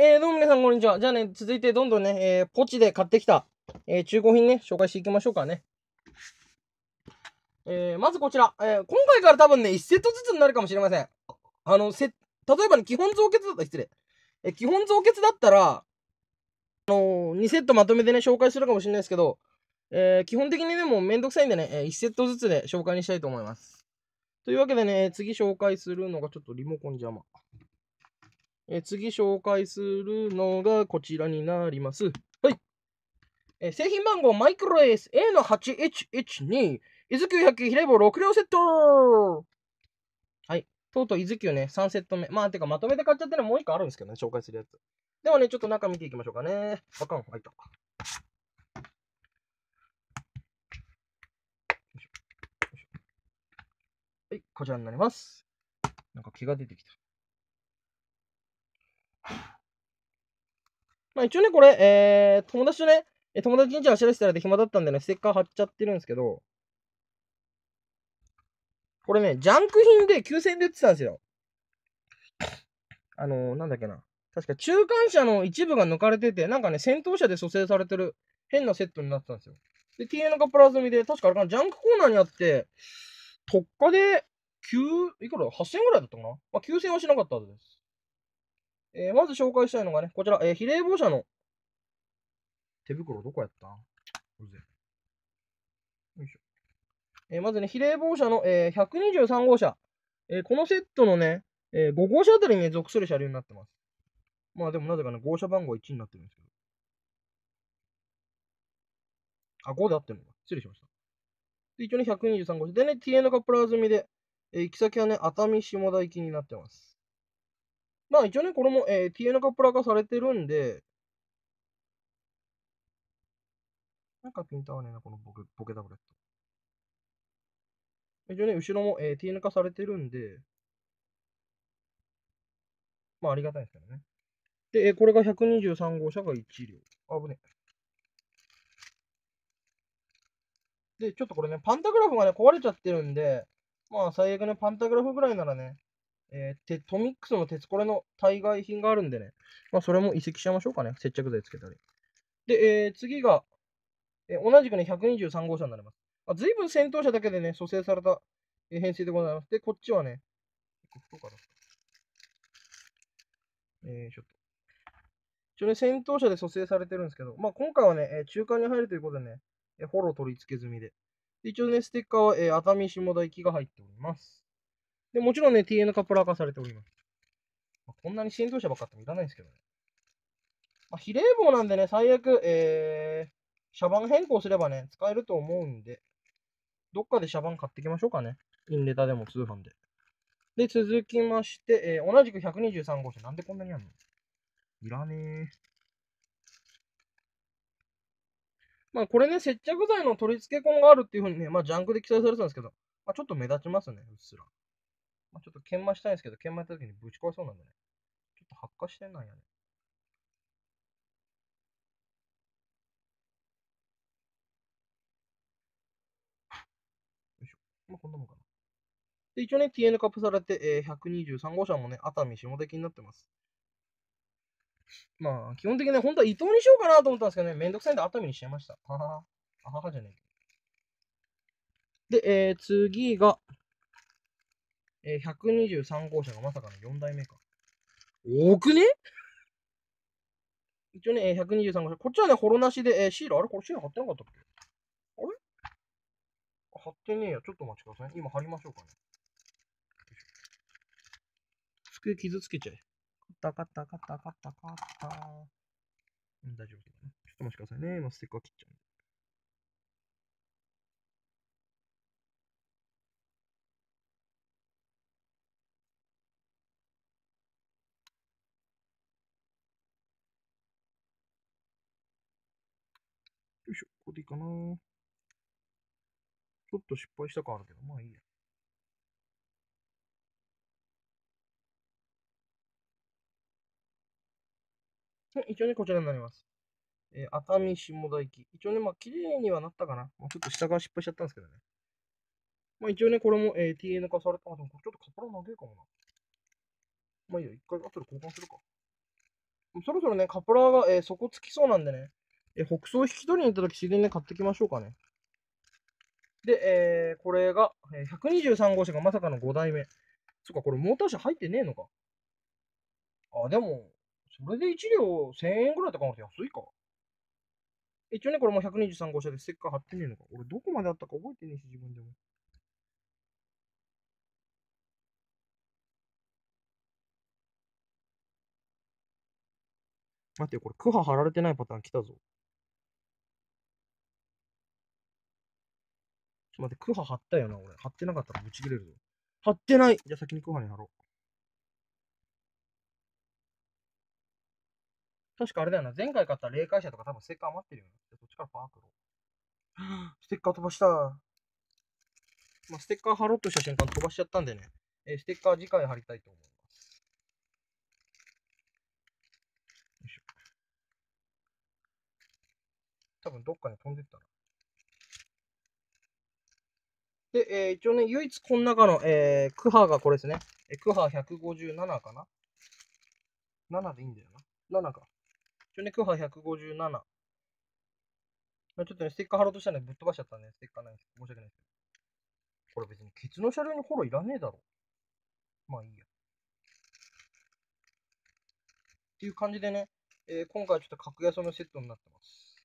えー、どうも皆さんこんにちは。じゃあね、続いてどんどんね、えー、ポチで買ってきた、えー、中古品ね、紹介していきましょうかね。えー、まずこちら、えー、今回から多分ね、1セットずつになるかもしれません。あの、せ、例えばね、基本造血だったら、失礼。えー、基本造血だったら、あのー、2セットまとめてね、紹介するかもしれないですけど、えー、基本的にね、もうめんどくさいんでね、えー、1セットずつで紹介にしたいと思います。というわけでね、次紹介するのがちょっとリモコン邪魔。え次紹介するのがこちらになります。はい。え製品番号マイクロエース A の 8H12 伊豆急100ヒレボ6両セットはい。とうとう伊豆急ね、3セット目。まあ、てかまとめて買っちゃってるのもう1個あるんですけどね、紹介するやつ。ではね、ちょっと中見ていきましょうかね。あかん、入った。はい、こちらになります。なんか毛が出てきた。まあ一応ね、これ、えー、友達とね、友達にじゃあ知らせたらで暇だったんでね、ステッカー貼っちゃってるんですけど、これね、ジャンク品で9000円で売ってたんですよ。あのー、なんだっけな。確か中間車の一部が抜かれてて、なんかね、戦闘車で蘇生されてる変なセットになってたんですよ。で、TN がプラズミで、確かあれかな、ジャンクコーナーにあって、特価で9、いくら ?8000 円ぐらいだったかな？まあ、9000円はしなかったはずです。えー、まず紹介したいのがね、こちら、えー、比例防車の手袋どこやった？これぜ。よいしょ。えー、まずね、比例防車の、えー、123号車。えー、このセットのね、えー、5号車あたりに、ね、属する車両になってます。まあでもなぜかね、号車番号1になってるんですけど。あ、5で合ってるのか。失礼しました。で、一応ね、123号車。でね、TN がプラ済みで、えー、行き先はね、熱海下田行きになってます。まあ一応ね、これも、えー、TN カプラ化されてるんで、なんかピント合わねえな、このボケボケダブレット。一応ね、後ろも、えー、TN 化されてるんで、まあありがたいですけどね。で、えー、これが123号車が1両。あぶねで、ちょっとこれね、パンタグラフがね、壊れちゃってるんで、まあ最悪ね、パンタグラフぐらいならね、えー、トミックスの鉄これの対外品があるんでね、まあ、それも移籍しちゃいましょうかね。接着剤つけたり。で、えー、次が、えー、同じくね、123号車になります。あ、随分戦闘車だけでね、蘇生された、えー、編成でございます。で、こっちはね、ここかな。えー、ちょっと。一応ね、戦闘車で蘇生されてるんですけど、まあ、今回はね、えー、中間に入るということでね、えー、フォロー取り付け済みで。で一応ね、ステッカーは、えー、熱海下田行きが入っております。で、もちろんね、TN カプラー化されております。まあ、こんなに振動車ばっかってもいらないんですけどね。まあ、比例棒なんでね、最悪、えー、車番変更すればね、使えると思うんで、どっかで車番買ってきましょうかね。インレタでも通販で。で、続きまして、えー、同じく123号車。なんでこんなにあんの？いらねえ。まあ、これね、接着剤の取り付け痕があるっていうふうにね、まあ、ジャンクで記載されてたんですけど、まあ、ちょっと目立ちますね、うっすら。ちょっと研磨したいんですけど、研磨やった時にぶち壊そうなんでね。ちょっと発火してないやね。よいしょ。まあ、こんなもんかな。で、一応ね、TN カップされて、えー、123号車もね、熱海下出来になってます。まあ、基本的にね、本当は伊東にしようかなと思ったんですけどね、めんどくさいんで熱海にしちゃいました。ははは。あははじゃねえ。で、えー、次が、えー、123号車がまさかの4代目か。多くね？一応ね、えー、123号車。こっちはね、ホロなしで、えー、シール、あれ？これシール貼ってなかったっけ？あれ？貼ってねえよ。ちょっとお待ちください。今貼りましょうかね。机傷つけちゃえ。カッタカッタカッタカッタカッタ。うん、大丈夫だね。ちょっとお待ちくださいね。今ステッカー切っちゃうしょ、ここでいいかな。ちょっと失敗した感あるけど、まあいいや。一応ね、こちらになります。えー、熱海下田行き。一応ね、まあ、綺麗にはなったかな。まあ、ちょっと下側失敗しちゃったんですけどね。まあ、一応ね、これも、えー、TN 化された。でも、ちょっとカッパラ長いかもな。まあいいよ、一回後で交換するか。そろそろね、カプラが、えー底つきそうなんでね、え北総引き取りに行った時、自然に買ってきましょうかね。で、えーこれが、えー123号車がまさかの5台目。そっか、これモーター車入ってねえのか。あ、でも、それで1両1000円ぐらいとか考えて安いか。一応ね、これも123号車でステッカー貼ってねえのか。俺どこまであったか覚えてねえし、自分でも。待ってよ、これ、クハ貼られてないパターン来たぞ。ちょっと待って、クハ貼ったよな、俺。貼ってなかったらぶち切れるぞ。貼ってないじゃあ先にクハに貼ろう。確かあれだよな、前回買った霊界車とか多分ステッカー余ってるよな。じゃあそっちからパークろう。ステッカー飛ばした。まあ、ステッカー貼ろうとした瞬間飛ばしちゃったんでね。えーステッカー次回貼りたいと思います。よいしょ。多分どっかに飛んでったな。で、えー一応ね、唯一この中の、えー、クハがこれですね。えークハ157かな ?7 でいいんだよな。7か。一応ね、クハ157。まあちょっとね、ステッカー貼ろうとしたのでぶっ飛ばしちゃったんで、ステッカーないです。申し訳ないです。これ別にケツの車両にフォローいらねえだろ。まあいいや。っていう感じでね、えー今回はちょっと格安のセットになってます。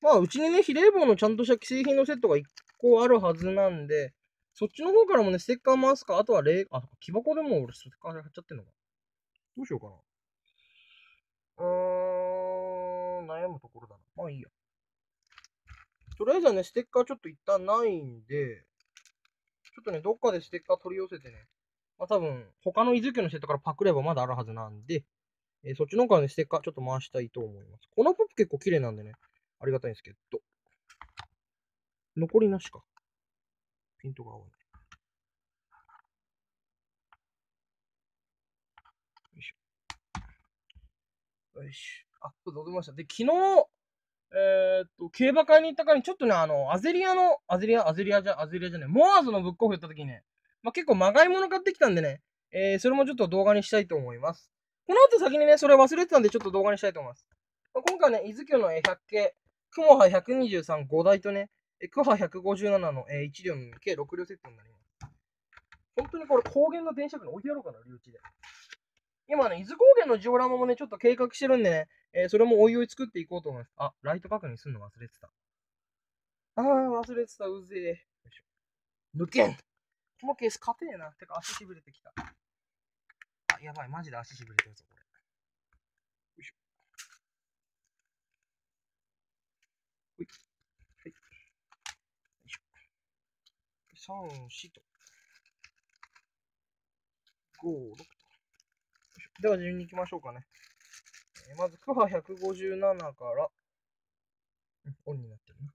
まあ、うちにね、比例棒のちゃんとした既製品のセットが1個あるはずなんで、そっちの方からもね、ステッカー回すか、あとはレあ、木箱でも俺ステッカー貼っちゃってんのか。どうしようかな。うーん、悩むところだな。まあいいや。とりあえずはね、ステッカーちょっと一旦ないんで、ちょっとね、どっかでステッカー取り寄せてね、まあ多分、他の伊豆家のセットからパクればまだあるはずなんで、えーそっちの方からね、ステッカーちょっと回したいと思います。このポップ結構綺麗なんでね、ありがたいんですけど。残りなしか。ピントが合わない。よいしょ。よいしょ。あ、そうだ、戻りました。で、昨日、えー、っと、競馬会に行ったからに、ちょっとね、あの、アゼリアの、アゼリア、アゼリアじゃ、アゼリアじゃね、モアーズのブックオフ行った時にね、まあ、結構まがいもの買ってきたんでね、えー、それもちょっと動画にしたいと思います。この後先にね、それ忘れてたんで、ちょっと動画にしたいと思います。まあ、今回ね、伊豆急のえ100系、クモハ123、5台とね、クハ157の、えー1両の計6両セットになります。本当にこれ高原の電車区に置いてやろうかな、留置で。今ね、伊豆高原のジオラマもね、ちょっと計画してるんでね、えーそれもおいおい作っていこうと思います。あ、ライト確認するの忘れてた。あー、忘れてた、うぜえ。よいしょ。抜けんこのケース硬えな。てか足しびれてきた。あ、やばい、マジで足しびれてるぞ、これ。よいしょ。ほい。はい。よいしょ。3、4と。5、6と。では順に行きましょうかね。えーまず、クハ157から、うん、オンになってるな。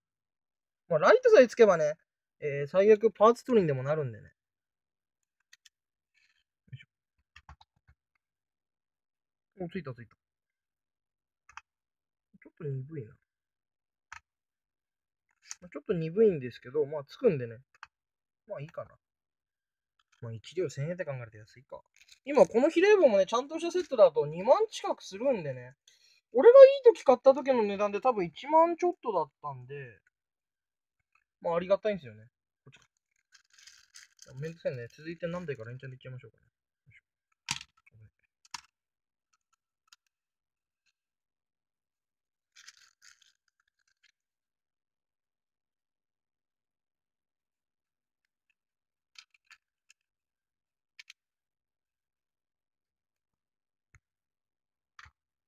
まあ、ライトさえつけばね、えー最悪パーツ取りにでもなるんでね。よいしょ。お、ついたついた。ちょっと鈍いな。まあ、ちょっと鈍いんですけど、まあ、つくんでね。まあ、いいかな。まあ、1両1000円って考えると安いか。今、この比例棒もね、ちゃんとしたセットだと2万近くするんでね。俺がいい時買った時の値段で多分1万ちょっとだったんで、まあ、ありがたいんですよね。こっちか。めんどくさいね。続いて何台か連チャンでいっちゃいましょうかね。よいしょごめん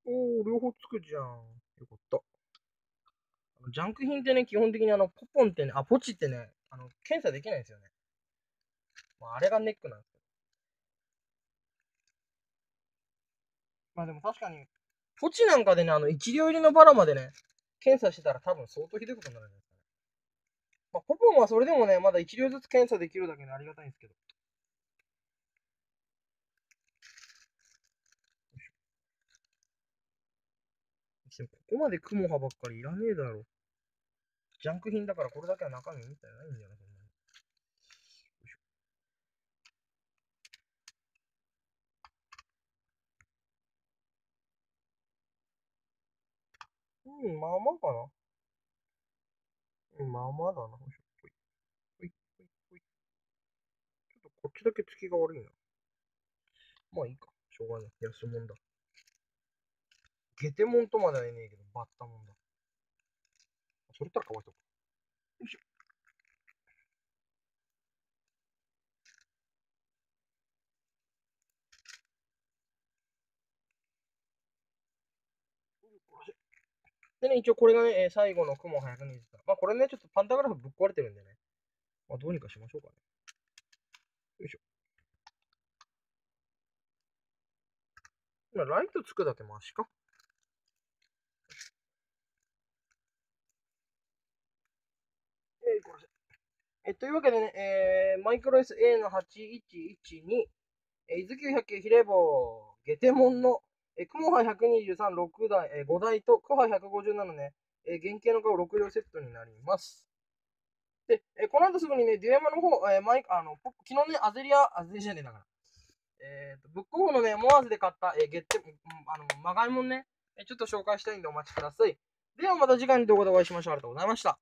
おー、両方つくじゃん。よかった。ジャンク品ってね、基本的にあの、ポポンってね、あ、ポチってね、あの、検査できないんですよね。まあ、あれがネックなんですけど。まあでも確かに、ポチなんかでね、あの、一両入りのバラまでね、検査してたら多分相当ひどいことになるんじゃないですかね。まあ、ポポンはそれでもね、まだ一両ずつ検査できるだけでありがたいんですけど。でもここまで雲葉ばっかりいらねえだろ。ジャンク品だからこれだけは中身みたいないんじゃないそんなに。うん、まあまあかな。うん、まあまあだな。ほいほいほいほいちょっとこっちだけ月が悪いな。まあいいか。しょうがない。安もんだ。ゲテモンとまでは言えねえけど、バッタモンだ。それったらかわいそう。よいしょ。でね、一応これがね、え最後の雲120さん。まあこれね、ちょっとパンタグラフぶっ壊れてるんでね。まあどうにかしましょうかね。よいしょ。今、ライトつくだけマシか。えーこれえというわけでね、えーマイクロ SA の8112、えー、伊豆急百景比例棒、ゲテモンの、えー、雲波123、6台、えー、5台と、クハ157のね、えー原型の顔6両セットになります。で、えーこの後すぐにね、デュエマの方、えーマイ、あの、昨日ね、アゼリア、アゼリアじゃねえだから。えーと、ブックオフのね、モアーズで買った、えー、ゲテ、あの、まがいもんね、えーちょっと紹介したいんでお待ちください。ではまた次回の動画でお会いしましょう。ありがとうございました。